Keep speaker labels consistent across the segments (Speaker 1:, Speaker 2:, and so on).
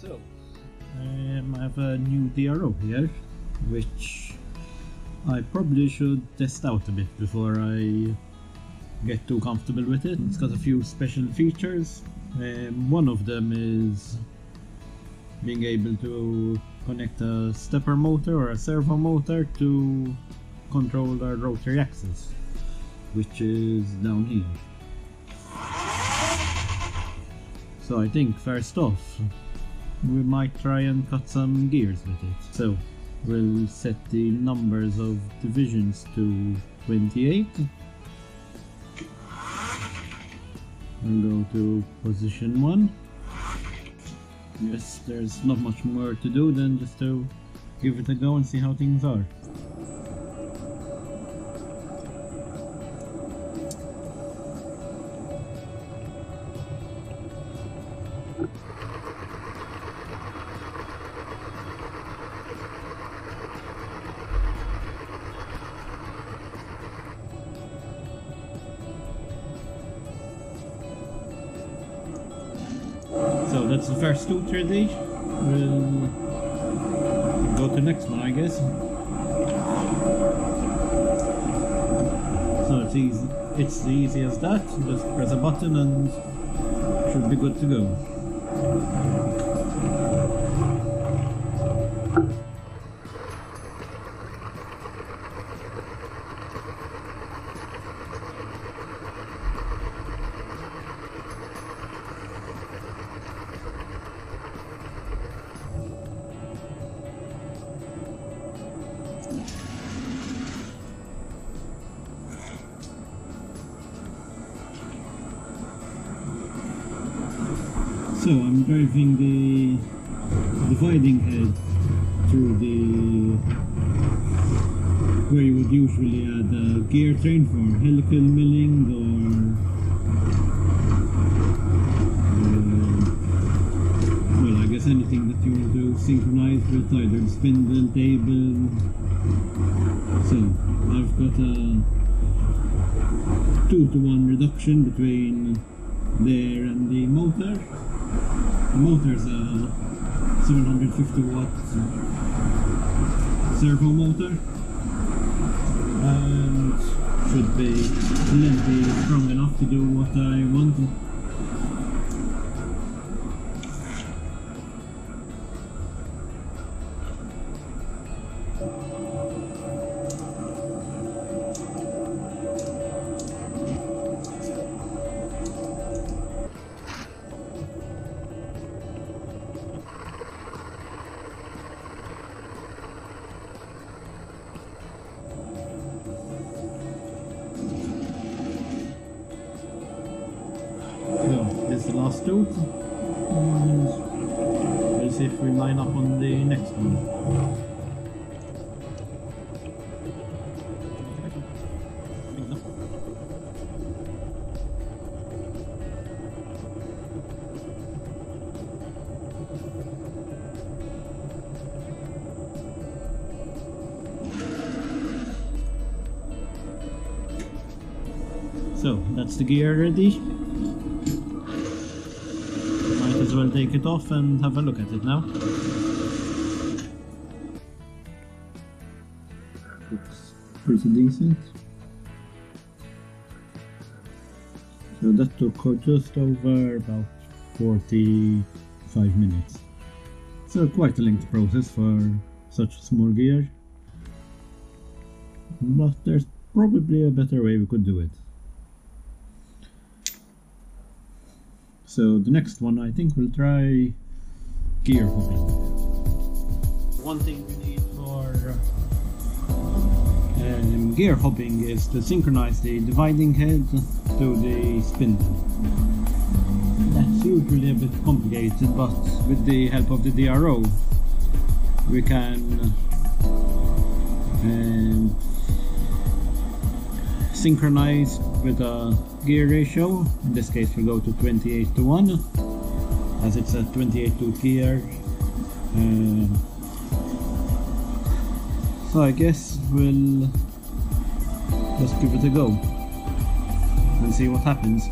Speaker 1: So, um, I have a new DRO here, which I probably should test out a bit before I get too comfortable with it. It's got a few special features. Um, one of them is being able to connect a stepper motor or a servo motor to control the rotary axis, which is down here. So I think first off, we might try and cut some gears with it. So we'll set the numbers of divisions to 28. We'll go to position 1. Yes, there's not much more to do than just to give it a go and see how things are. That's the first two 3D. We'll go to the next one, I guess. So it's easy. It's the easy as that. Just press a button and should be good to go. So I'm driving the dividing head through the where you would usually add a gear train for helical milling or uh, well I guess anything that you want to synchronize with either the spindle, table. So I've got a two to one reduction between there and the motor. Motor is a uh, 750 watt servo motor and should be plenty strong enough to do what I want. We'll see if we line up on the next one. So, that's the gear ready. Well take it off and have a look at it now. Looks pretty decent. So that took just over about 45 minutes. So quite a lengthy process for such small gear. But there's probably a better way we could do it. So the next one, I think we'll try gear hobbing. One thing we need for um, gear hobbing is to synchronize the dividing head to the spindle. That's usually a bit complicated, but with the help of the DRO, we can um, synchronize with a gear ratio. In this case, we'll go to 28 to 1, as it's a 28 to gear. Um, so I guess we'll just give it a go and see what happens.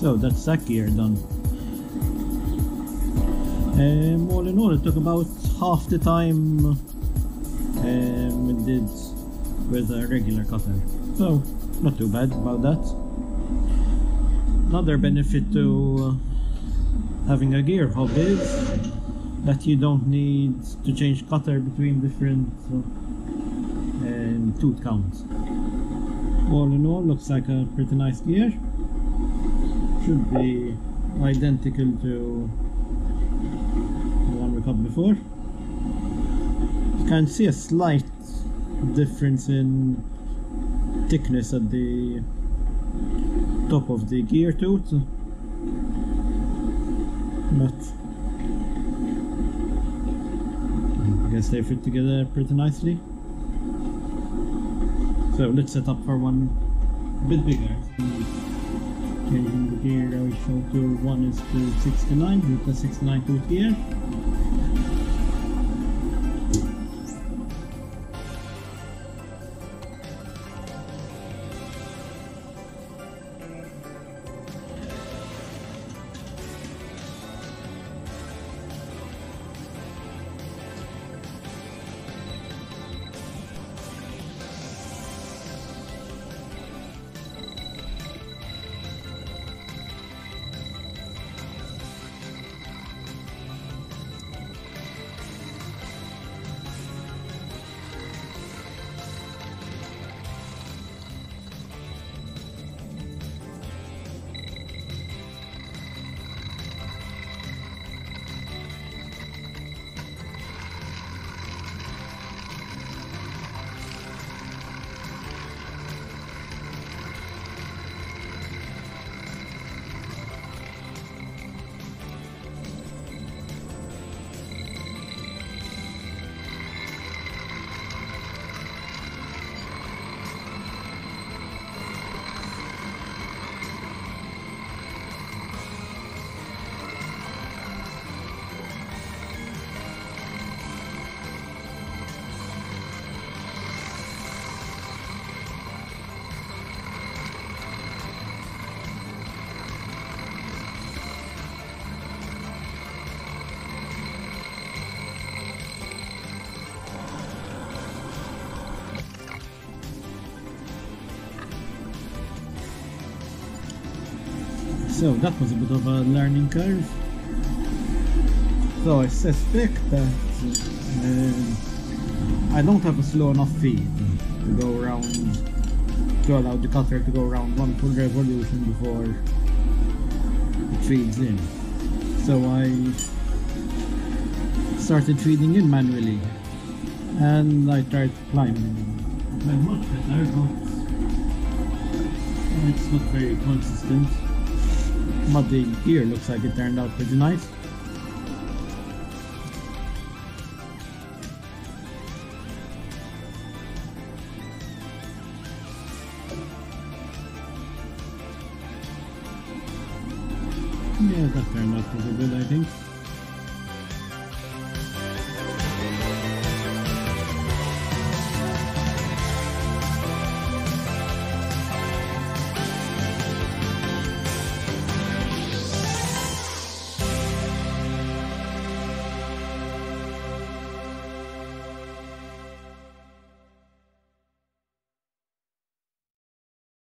Speaker 1: So that's that gear done. Um, all in all, it took about half the time um, it did with a regular cutter. So, not too bad about that. Another benefit to uh, having a gear hob is that you don't need to change cutter between different uh, um, tooth counts. All in all, looks like a pretty nice gear. Should be identical to the one we cut before. You can see a slight difference in thickness at the top of the gear tooth. But I guess they fit together pretty nicely. So let's set up for one bit bigger. Changing the gear ratio to 1 is to 69 with the 69 tooth gear. So that was a bit of a learning curve. So I suspect that uh, I don't have a slow enough feed to go around to allow the cutter to go around one full revolution before it feeds in. So I started feeding in manually and I tried climbing. Went much better, but it's not very consistent. But the gear looks like it turned out pretty nice. Yeah, that turned out pretty good, I think.